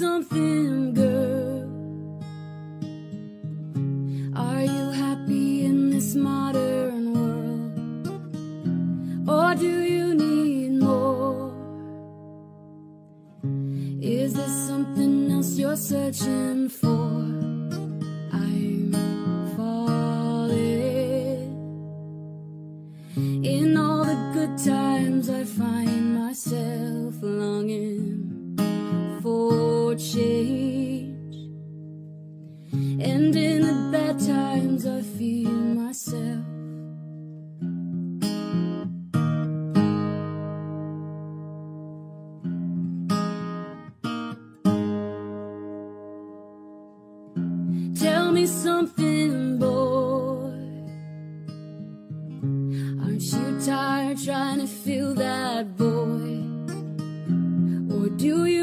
something, to fill that void? Or do you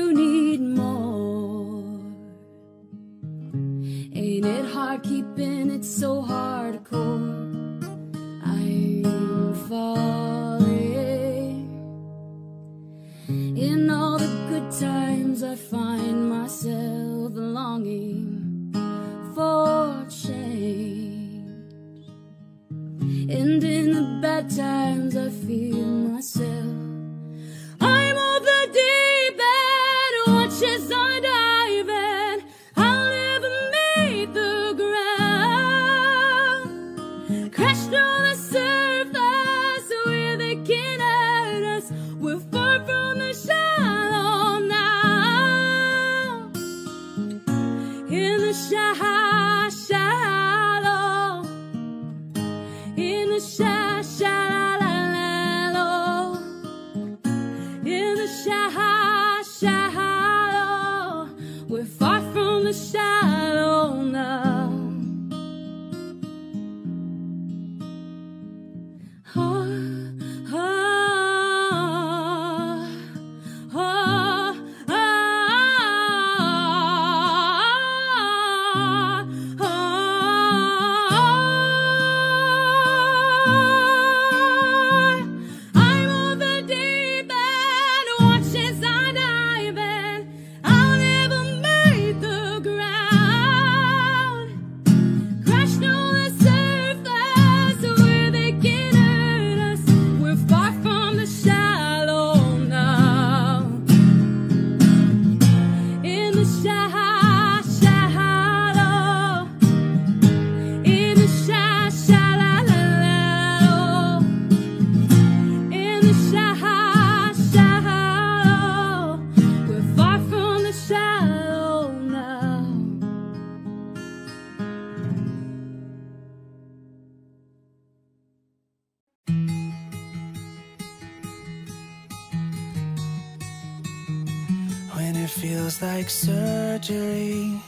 like surgery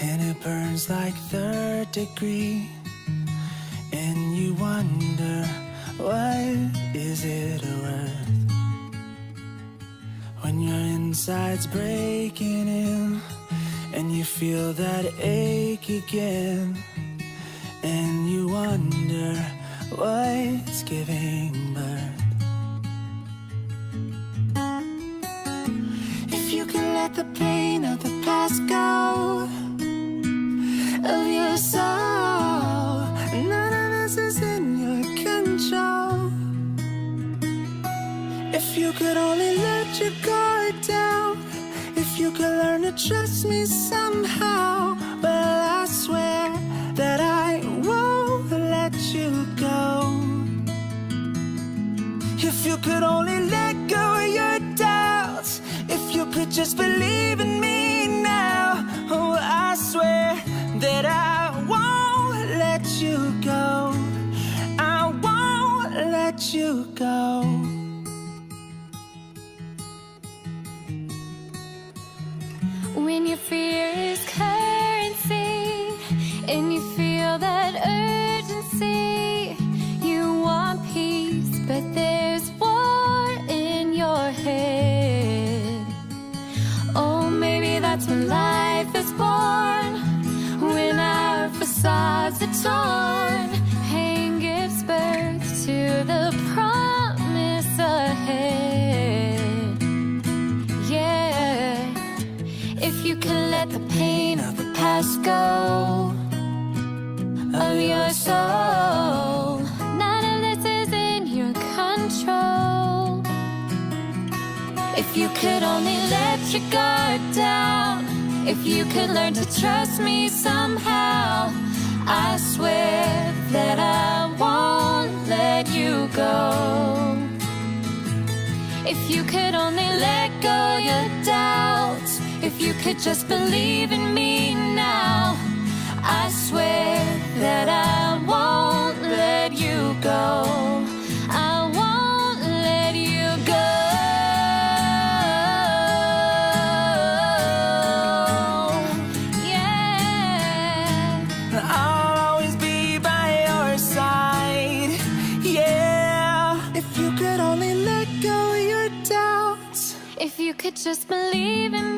and it burns like third degree, and you wonder what is it worth? When your insides breaking in and you feel that ache again, and you wonder what's giving let the pain of the past go of your soul, none of this is in your control. If you could only let your guard down, if you could learn to trust me somehow, well, I swear that I won't let you go. If you could only just believe in me now, oh, I swear that I won't let you go. I won't let you go. When your fear torn. Pain gives birth to the promise ahead. Yeah. If you could let the pain of the past go of your soul, none of this is in your control. If you could only let your guard down, if you could learn to trust me somehow, I swear that I won't let you go. If you could only let go your doubts, if you could just believe in me now, I swear that I just believe in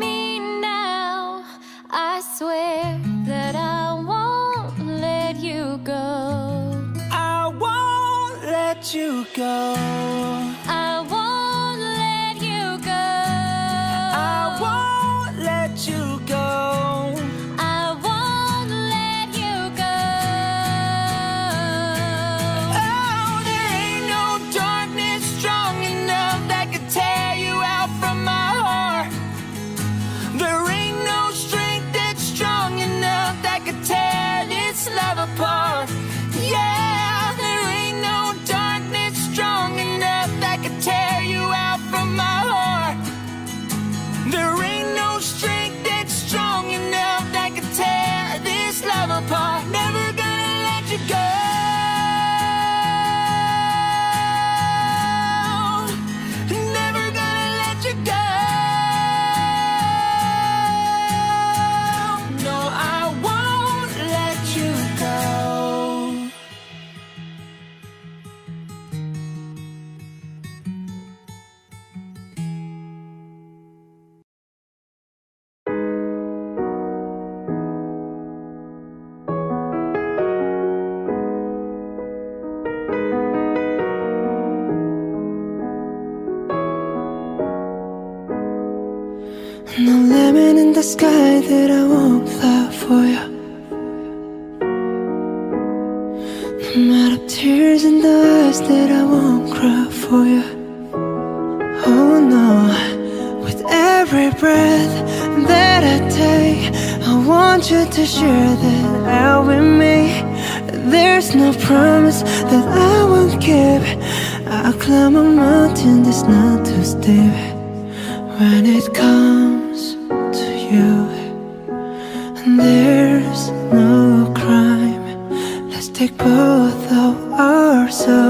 our souls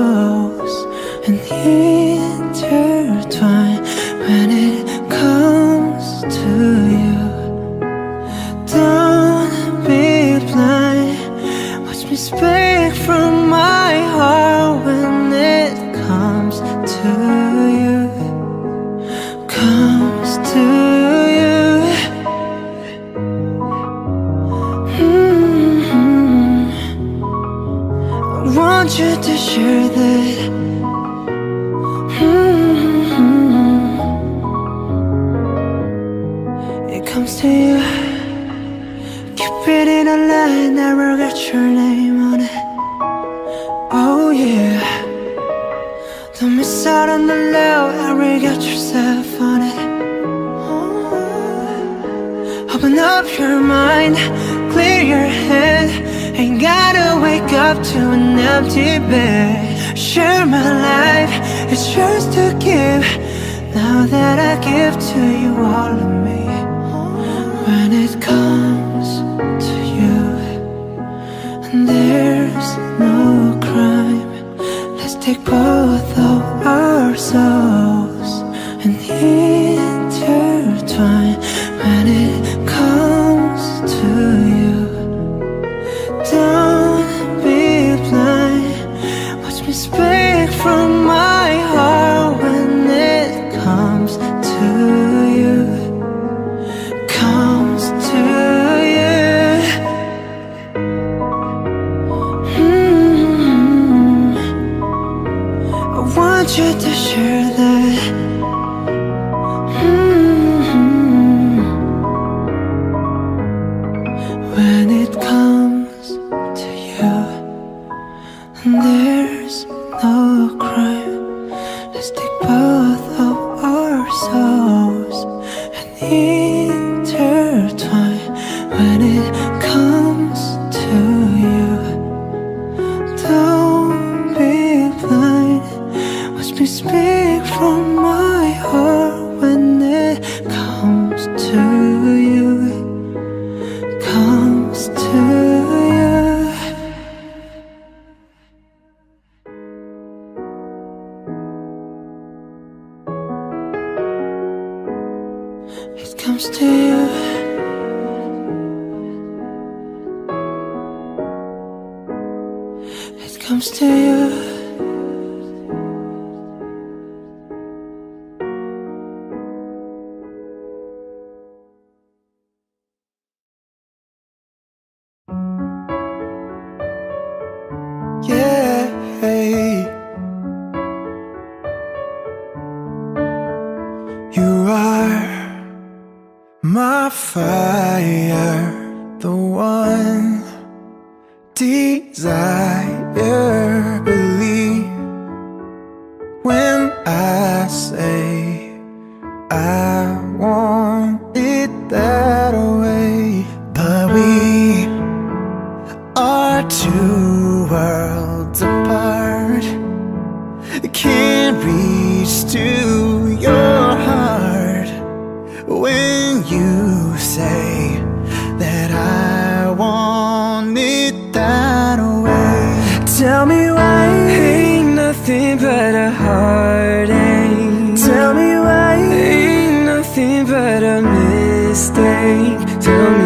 nothing but a heartache. Tell me why. Ain't nothing but a mistake. Tell me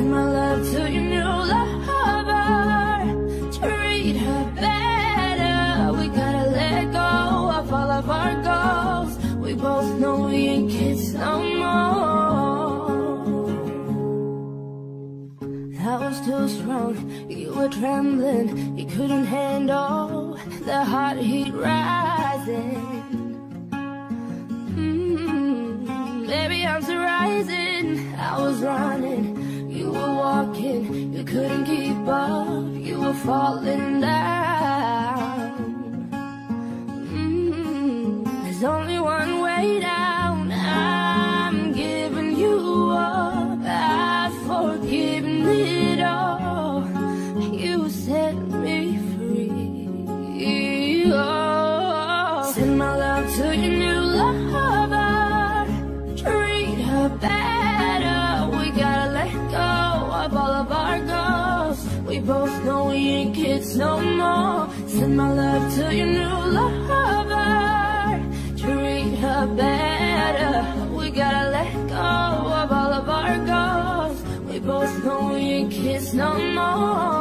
Send my love to your new lover. Treat her better. We gotta let go of all of our goals. We both know we ain't kids no more. I was too strong, you were trembling. You couldn't handle the hot heat rising. Mm-hmm. Maybe I'm surprising. rising. I was running walking, you couldn't keep up, you were falling down. my love to your new lover Treat her better. We gotta let go of all of our goals. We both know we ain't kiss no more.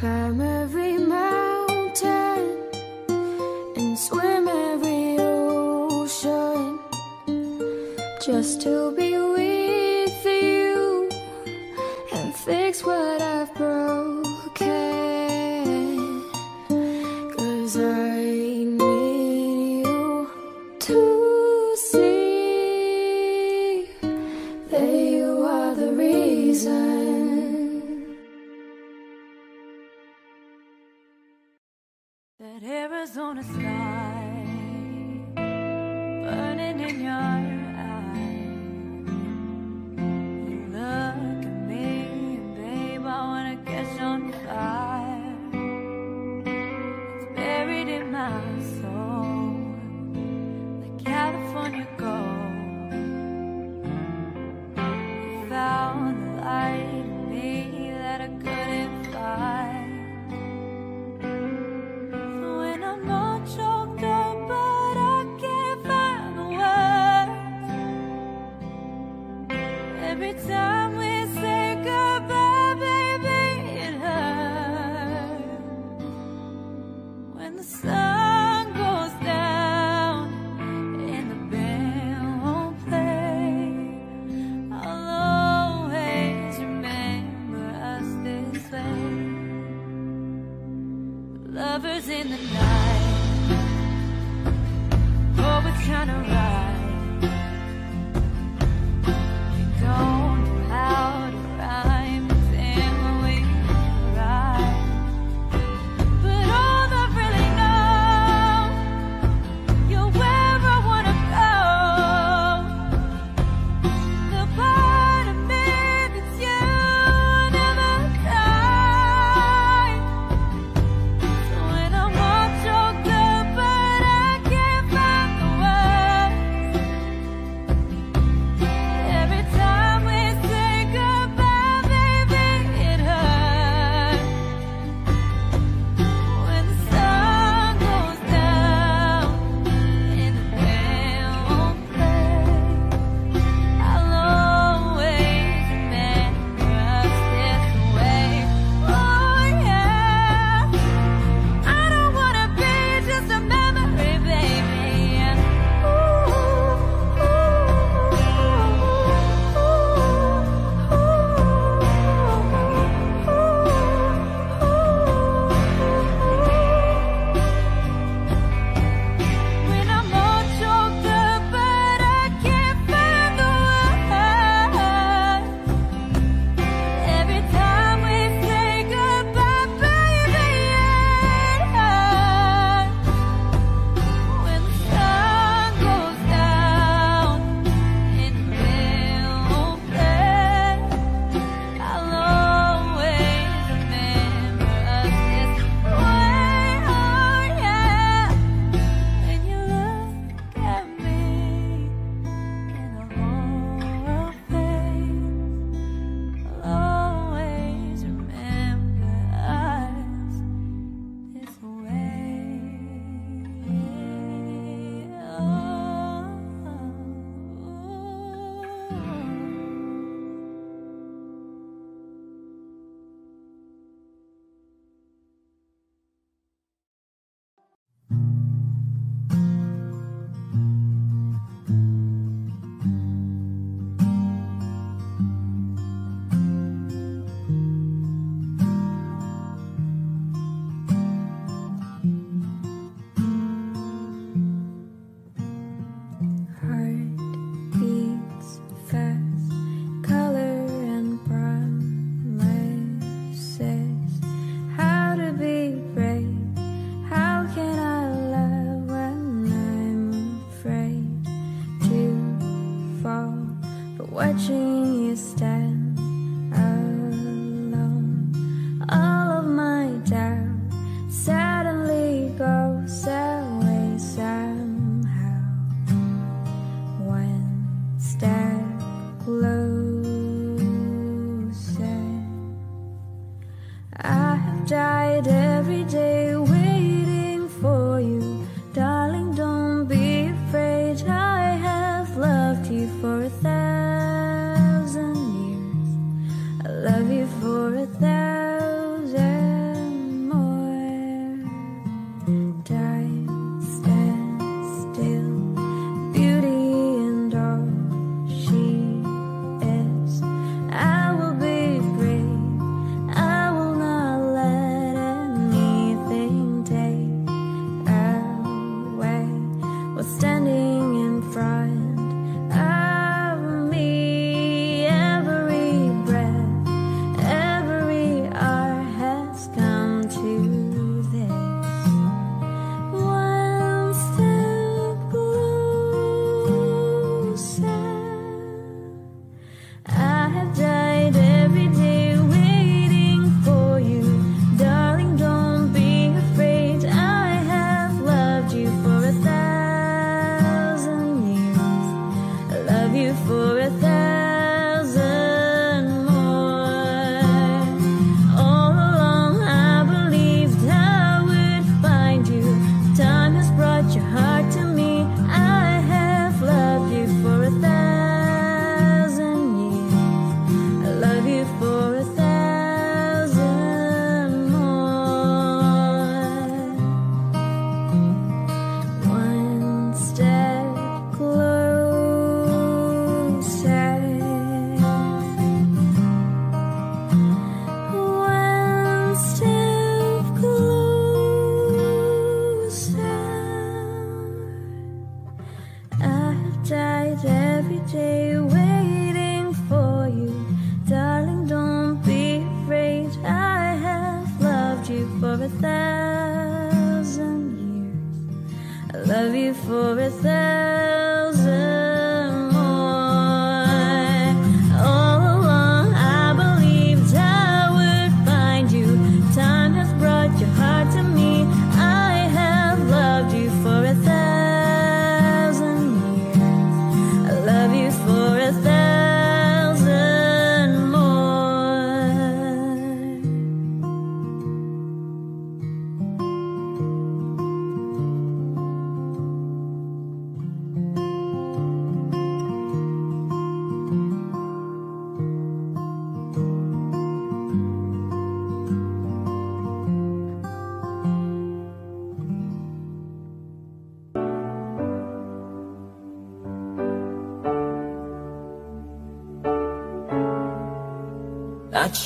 Climb every mountain and swim every ocean just to be.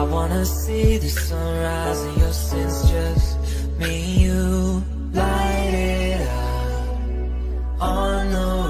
I wanna see the sunrise and your sins just me and you. Light it up on the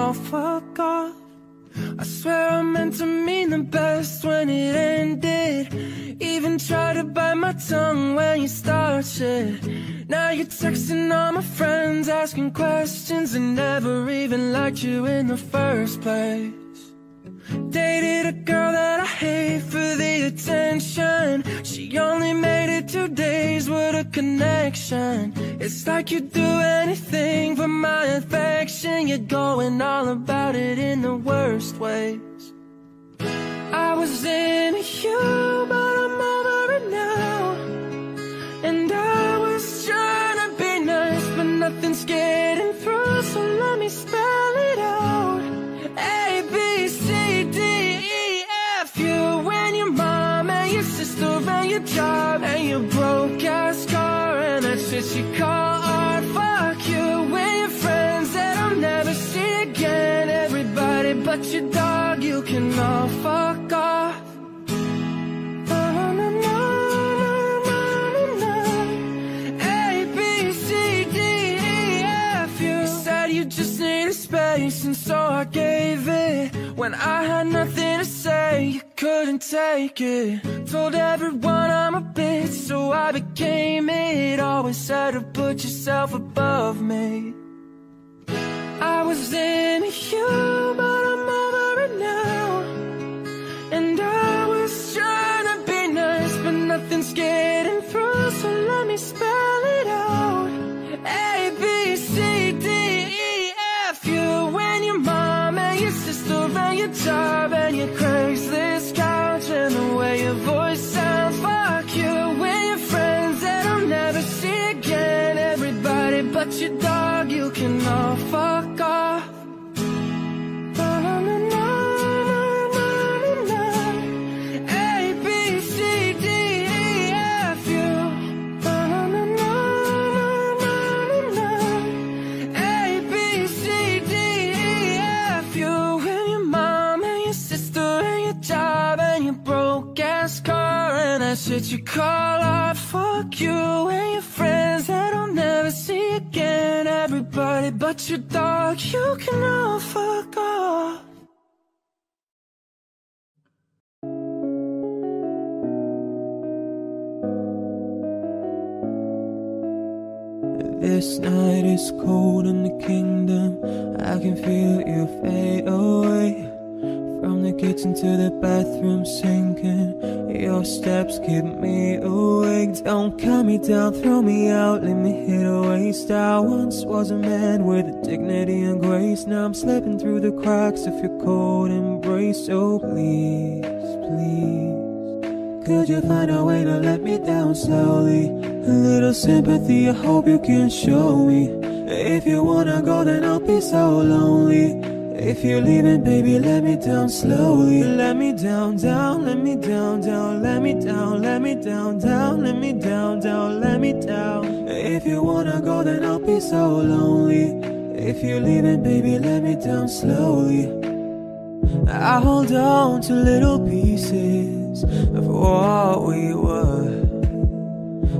all off. I swear I meant to mean the best when it ended. Even tried to bite my tongue when you started. Now you're texting all my friends, asking questions, and never even liked you in the first place. Dated a girl that I hate for the attention. She only made it two days with a connection. It's like you'd do anything for my affection. You're going all about it in the worst ways. I was into you, but I'm over it now. And I was trying to be nice, but nothing's getting through. So let me spell and so I gave it. When I had nothing to say, you couldn't take it. Told everyone I'm a bitch, so I became it. Always said to put yourself above me. I was into you, but I'm over it now. And I was trying to be nice, but nothing's getting through, so let me spell it out. A, your job and your Craigslist couch and the way your voice sounds. Fuck you and your friends that I'll never see again. Everybody but you call art. Fuck you and your friends that I'll never see again. Everybody but your dog, you can all fuck off. This night is cold in the kingdom. I can feel you fade away. Kitchen to the bathroom sinking. Your steps keep me awake. Don't cut me down, throw me out, let me hit a waste. I once was a man with dignity and grace. Now I'm slipping through the cracks of your cold embrace. So please, please. Could you find a way to let me down slowly? A little sympathy, I hope you can show me. If you wanna go, then I'll be so lonely. If you're leaving, baby, let me down slowly. Let me down, down, let me down, down, let me down, let me down, down, let me down, down, let me down. If you wanna go, then I'll be so lonely. If you're leaving, baby, let me down slowly. I hold on to little pieces of what we were.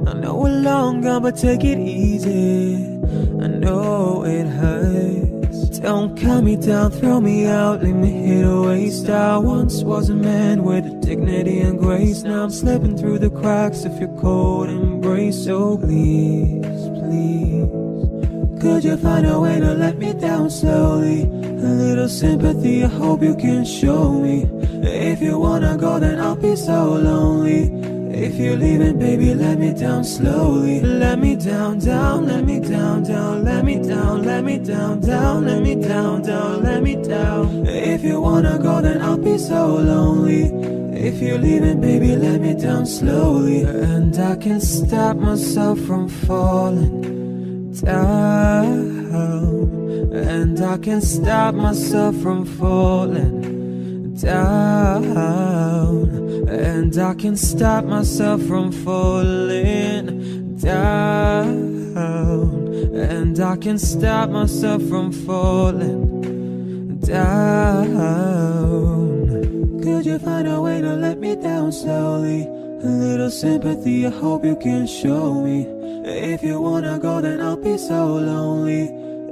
I know we're long gone, but take it easy. I know it hurts. Don't cut me down, throw me out, leave me here to waste. I once was a man with dignity and grace. Now I'm slipping through the cracks of your cold embrace. So please, please. Could you find a way to let me down slowly? A little sympathy, I hope you can show me. If you wanna go, then I'll be so lonely. If you're leaving, baby, let me down slowly. Let me down, down, let me down, down, let me down, let me down, down, let me down, down, let me down. If you wanna go, then I'll be so lonely. If you're leaving, baby, let me down slowly. And I can't stop myself from falling down. And I can't stop myself from falling down. And I can't stop myself from falling down. And I can't stop myself from falling down. Could you find a way to let me down slowly? A little sympathy, I hope you can show me. If you wanna go, then I'll be so lonely.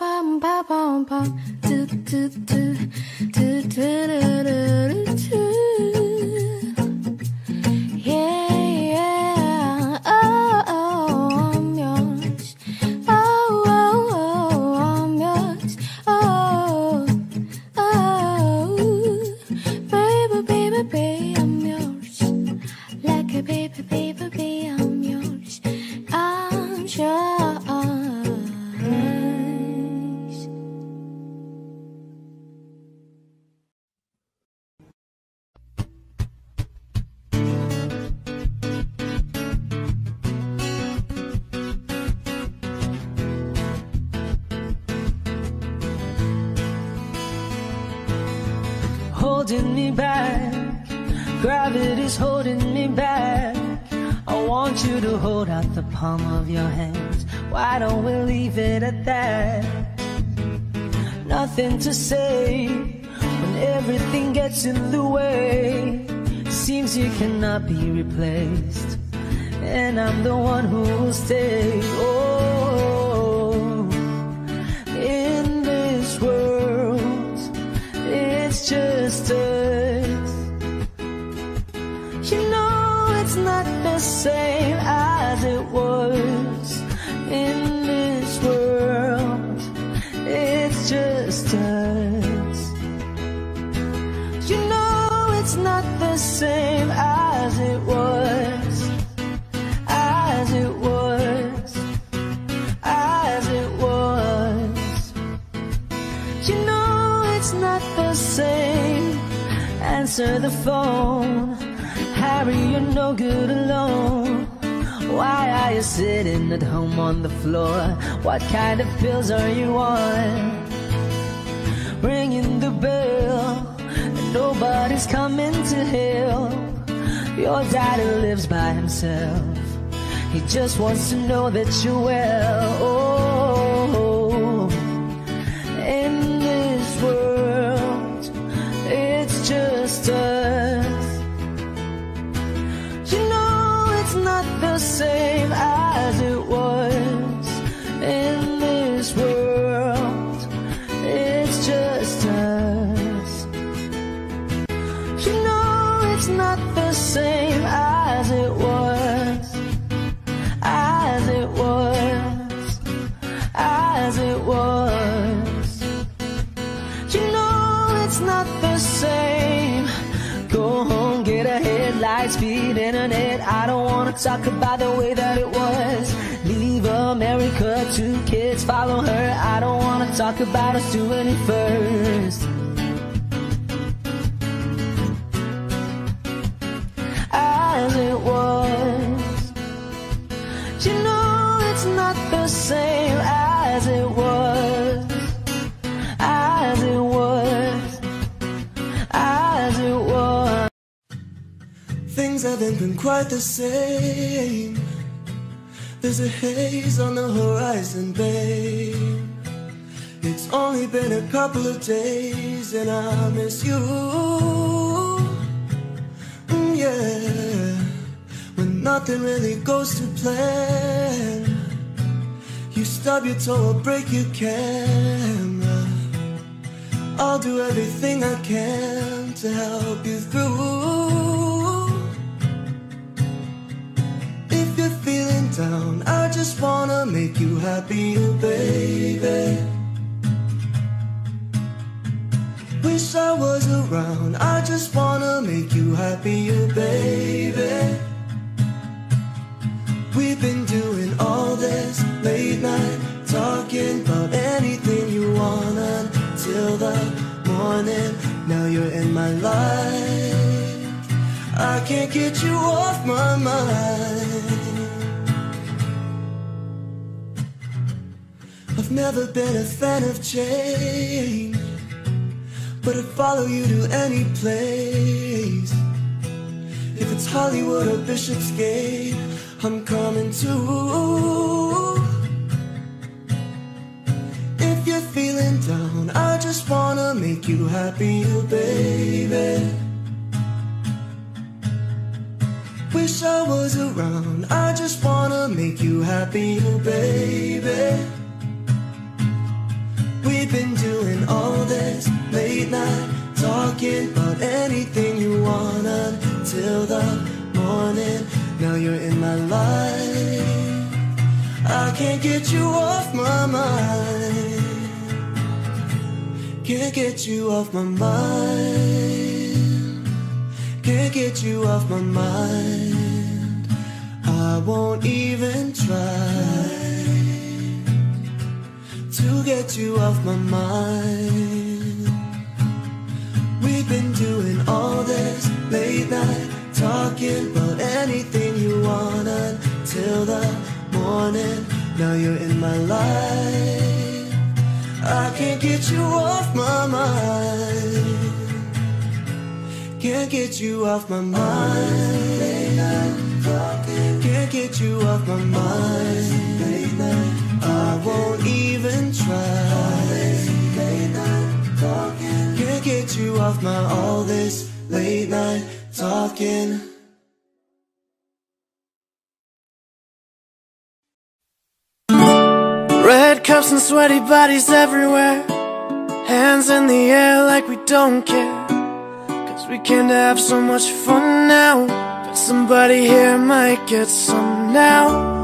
ba ba ba ba do do do do do do do do palm of your hands. Why don't we leave it at that? Nothing to say when everything gets in the way. Seems you cannot be replaced, and I'm the one who will stay. Oh, in this world, it's just us. You know it's not the same. I answer the phone. Harry, you're no good alone. Why are you sitting at home on the floor? What kind of pills are you on? Ringing the bell, nobody's coming to help. Your daddy lives by himself. He just wants to know that you're well. Talk about the way that it was. Leave America, two kids follow her. I don't wanna talk about us doing it first. Haven't been quite the same. There's a haze on the horizon, babe. It's only been a couple of days and I miss you. Mm, yeah, when nothing really goes to plan. You stub your toe or break your camera. I'll do everything I can to help you through. Down, I just wanna make you happy, baby. Wish I was around, I just wanna make you happy, baby. We've been doing all this late night talking about anything you want until the morning. Now you're in my life. I can't get you off my mind. I've never been a fan of change, but I'd follow you to any place. If it's Hollywood or Bishopsgate, I'm coming too. If you're feeling down, I just wanna make you happy, oh, baby. Wish I was around, I just wanna make you happy, oh, baby. All this late night talking about anything you want until the morning. Now you're in my life. I can't get you off my mind. Can't get you off my mind. Can't get you off my mind. I won't even try get you off my mind. We've been doing all this late night talking about anything you want until the morning. Now you're in my life. I can't get you off my mind. Can't get you off my mind. Can't get you off my mind. I won't even try. Late night talking. Can't get you off my all this late night talking. Red cups and sweaty bodies everywhere. Hands in the air like we don't care. Cause we can have so much fun now. But somebody here might get some now.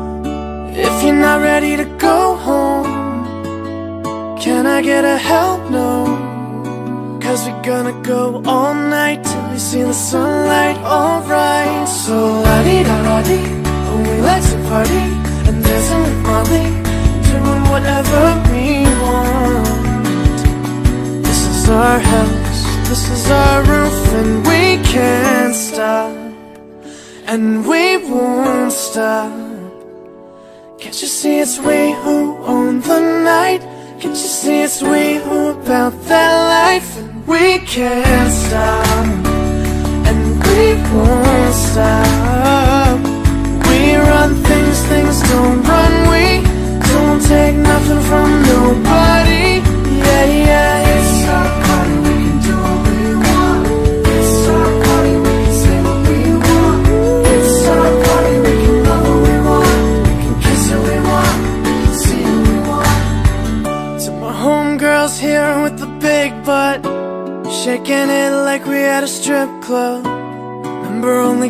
If you're not ready to go home, can I get a help? No. Cause we're gonna go all night till we see the sunlight, alright. So la di da la di, oh, we like to party and dancing with Molly, doing whatever we want. This is our house, this is our roof, and we can't stop, and we won't stop. Can't you see it's we who own the night? Can't you see it's we who about that life? And we can't stop, and we won't stop. We run things, things don't run. We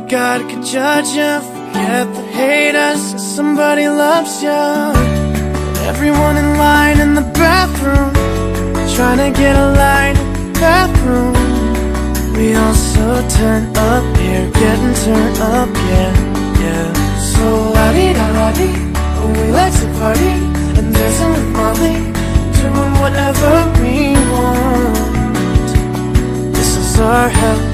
God could judge you. Forget the haters. Somebody loves you. Everyone in line in the bathroom, trying to get a line in the bathroom. We also turn up here, getting turned up, yeah, yeah. So la di da la di, oh, we like to party and dancing with Molly, doing whatever we want. This is our house,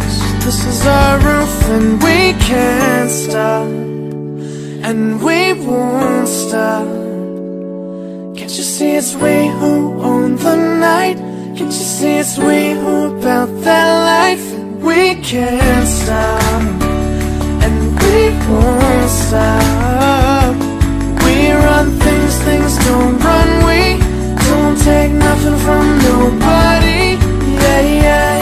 this is our roof, and we can't stop, and we won't stop. Can't you see it's we who own the night? Can't you see it's we who about that life? We can't stop, and we won't stop. We run things, things don't run. We don't take nothing from nobody. Yeah, yeah,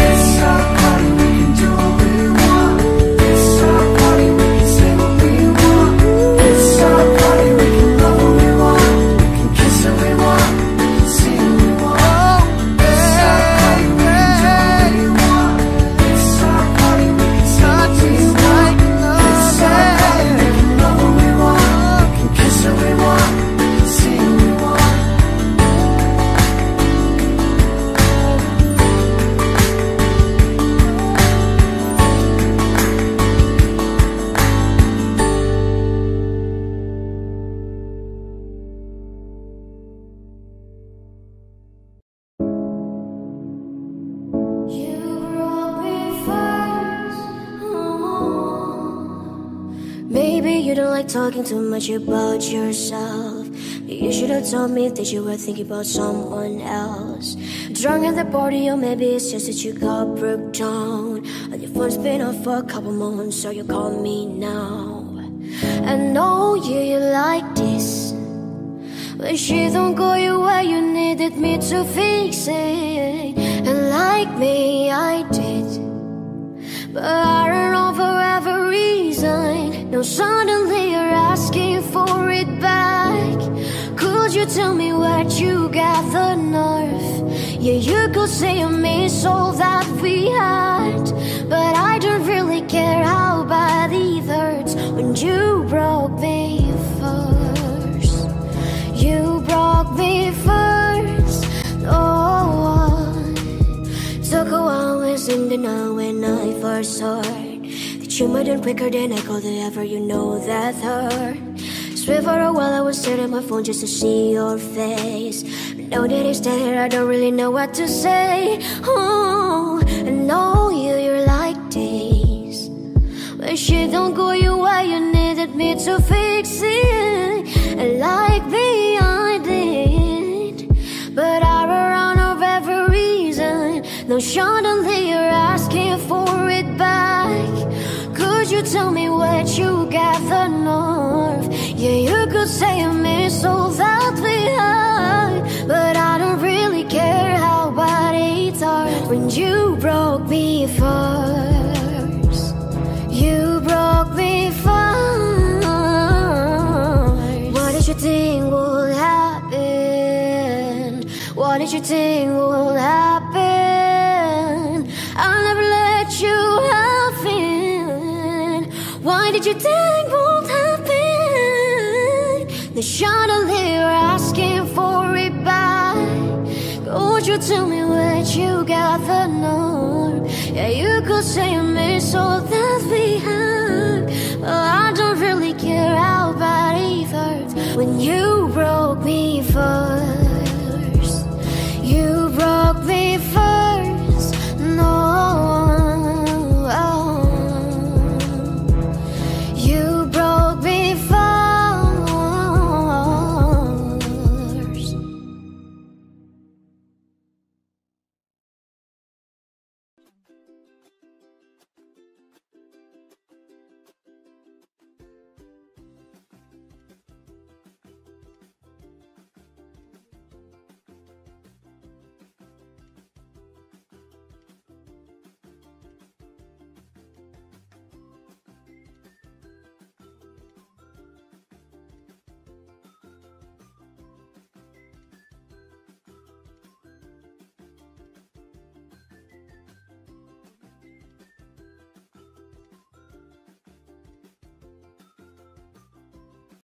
like talking too much about yourself. You should have told me that you were thinking about someone else. Drunk at the party, or maybe it's just that you got broke down. And your phone's been off for a couple months, so you call me now. I know you, you like this. But she don't go you where you needed me to fix it. And like me, I did. But I don't know for every reason. Now suddenly you're asking for it back. Could you tell me what you got the nerve? Yeah, you could say I miss all that we had. But I don't really care how bad it hurts when you broke me first. You broke me first. Oh, took a while to know when I first heard made it quicker than I could ever. You know that hurt. Swear for a while I was staring my phone just to see your face. But Now that it's there, I don't really know what to say. Oh, I know you, you're like this. But she don't go you where you needed me to fix it. And like me, I did. But I ran out of every reason. Now suddenly you're asking for it back. You tell me what you got the nerve? Yeah, you could say I miss all that. But I don't really care how bad it's hurt when you broke me chandelier asking for it back Could you tell me what you got the norm? Yeah, you could say I miss all that we But I don't really care how bad it hurts When you broke me first.